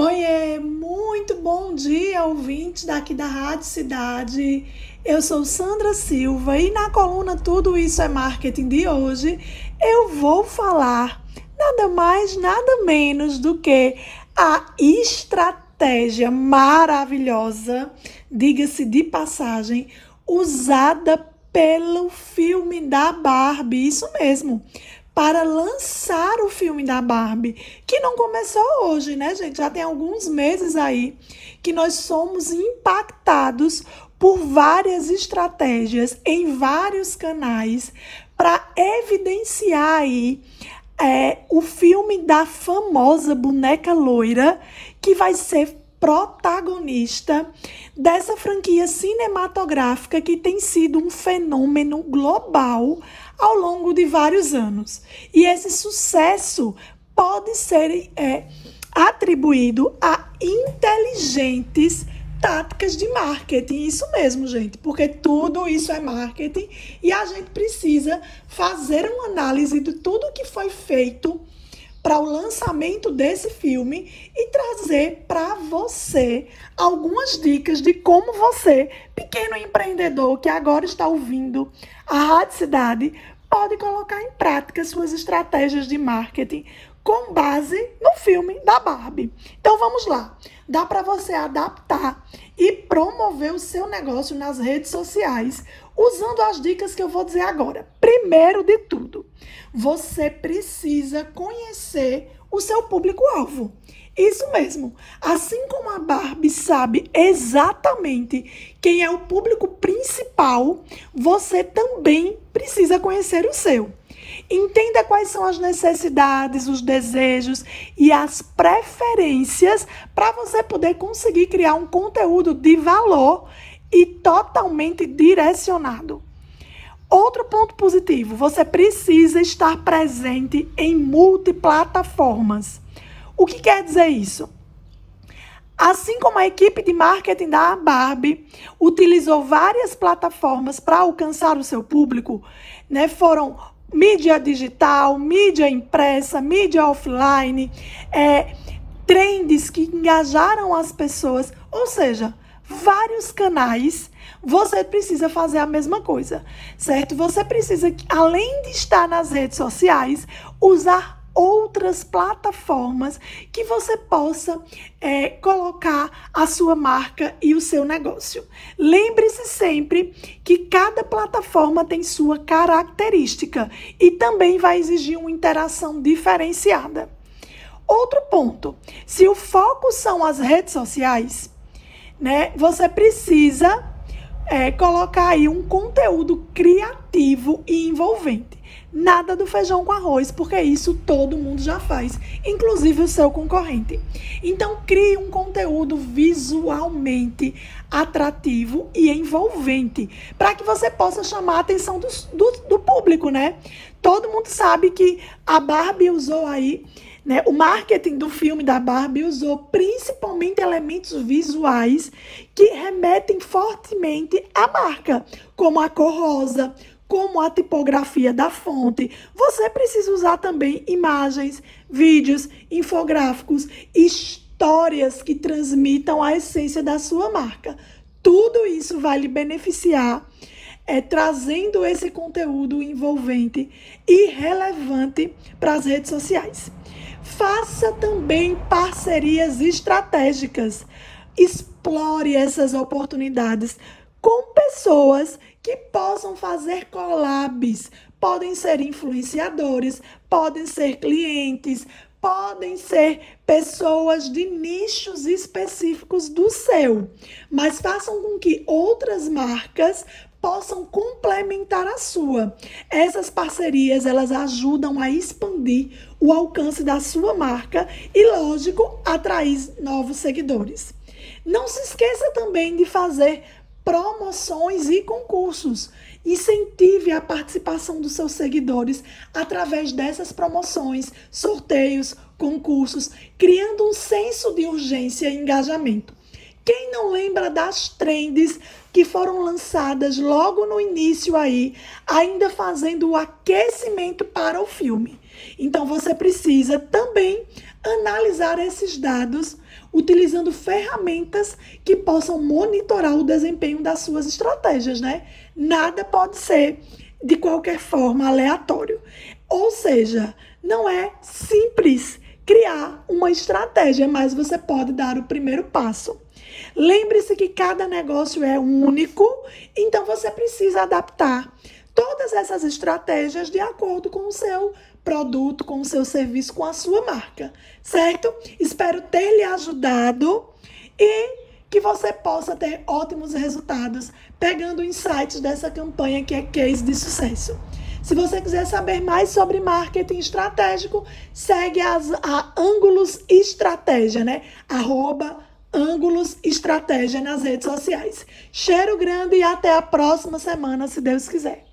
Oiê, muito bom dia, ouvintes daqui da Rádio Cidade. Eu sou Sandra Silva e na coluna Tudo Isso é Marketing de hoje eu vou falar nada mais, nada menos do que a estratégia maravilhosa, diga-se de passagem, usada pelo filme da Barbie. Isso mesmo para lançar o filme da Barbie, que não começou hoje, né, gente? Já tem alguns meses aí que nós somos impactados por várias estratégias em vários canais para evidenciar aí é, o filme da famosa boneca loira que vai ser protagonista dessa franquia cinematográfica que tem sido um fenômeno global ao longo de vários anos. E esse sucesso pode ser é, atribuído a inteligentes táticas de marketing. Isso mesmo, gente, porque tudo isso é marketing e a gente precisa fazer uma análise de tudo que foi feito para o lançamento desse filme e trazer para você algumas dicas de como você, pequeno empreendedor que agora está ouvindo a Rádio Cidade, pode colocar em prática suas estratégias de marketing com base no filme da Barbie. Então vamos lá. Dá para você adaptar e promover o seu negócio nas redes sociais usando as dicas que eu vou dizer agora. Primeiro de tudo, você precisa conhecer o seu público-alvo. Isso mesmo. Assim como a Barbie sabe exatamente quem é o público principal, você também precisa conhecer o seu. Entenda quais são as necessidades, os desejos e as preferências para você poder conseguir criar um conteúdo de valor e totalmente direcionado. Outro ponto positivo, você precisa estar presente em multiplataformas. O que quer dizer isso? Assim como a equipe de marketing da Barbie utilizou várias plataformas para alcançar o seu público, né? Foram mídia digital, mídia impressa, mídia offline, é, trends que engajaram as pessoas, ou seja, vários canais, você precisa fazer a mesma coisa, certo? Você precisa, além de estar nas redes sociais, usar outras plataformas que você possa é, colocar a sua marca e o seu negócio. Lembre-se sempre que cada plataforma tem sua característica e também vai exigir uma interação diferenciada. Outro ponto: se o foco são as redes sociais, né? Você precisa é, colocar aí um conteúdo criativo e envolvente. Nada do feijão com arroz, porque isso todo mundo já faz, inclusive o seu concorrente. Então, crie um conteúdo visualmente atrativo e envolvente, para que você possa chamar a atenção do, do, do público, né? Todo mundo sabe que a Barbie usou aí né? O marketing do filme da Barbie usou principalmente elementos visuais que remetem fortemente à marca, como a cor rosa, como a tipografia da fonte. Você precisa usar também imagens, vídeos, infográficos, histórias que transmitam a essência da sua marca. Tudo isso vai lhe beneficiar é, trazendo esse conteúdo envolvente e relevante para as redes sociais. Faça também parcerias estratégicas. Explore essas oportunidades com pessoas que possam fazer collabs. Podem ser influenciadores, podem ser clientes, podem ser pessoas de nichos específicos do seu, mas façam com que outras marcas possam complementar a sua. Essas parcerias, elas ajudam a expandir o alcance da sua marca e, lógico, atrair novos seguidores. Não se esqueça também de fazer promoções e concursos. Incentive a participação dos seus seguidores através dessas promoções, sorteios, concursos, criando um senso de urgência e engajamento. Quem não lembra das trends que foram lançadas logo no início aí, ainda fazendo o aquecimento para o filme? Então você precisa também analisar esses dados utilizando ferramentas que possam monitorar o desempenho das suas estratégias, né? Nada pode ser de qualquer forma aleatório. Ou seja, não é simples criar uma estratégia, mas você pode dar o primeiro passo. Lembre-se que cada negócio é único, então você precisa adaptar todas essas estratégias de acordo com o seu produto, com o seu serviço, com a sua marca, certo? Espero ter lhe ajudado e que você possa ter ótimos resultados pegando insights dessa campanha que é case de sucesso. Se você quiser saber mais sobre marketing estratégico, segue as, a Ângulos Estratégia, né? Arroba Ângulos Estratégia nas redes sociais. Cheiro grande e até a próxima semana, se Deus quiser.